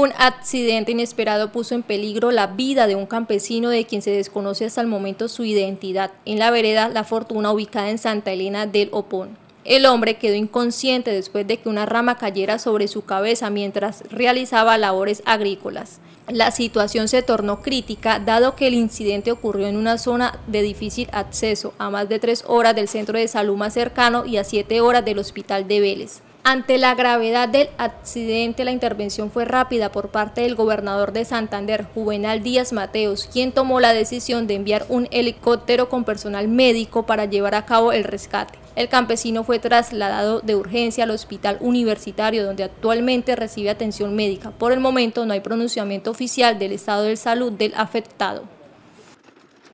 Un accidente inesperado puso en peligro la vida de un campesino de quien se desconoce hasta el momento su identidad en la vereda La Fortuna ubicada en Santa Elena del Opón. El hombre quedó inconsciente después de que una rama cayera sobre su cabeza mientras realizaba labores agrícolas. La situación se tornó crítica dado que el incidente ocurrió en una zona de difícil acceso a más de tres horas del centro de salud más cercano y a siete horas del hospital de Vélez. Ante la gravedad del accidente, la intervención fue rápida por parte del gobernador de Santander, Juvenal Díaz Mateos, quien tomó la decisión de enviar un helicóptero con personal médico para llevar a cabo el rescate. El campesino fue trasladado de urgencia al hospital universitario, donde actualmente recibe atención médica. Por el momento no hay pronunciamiento oficial del estado de salud del afectado.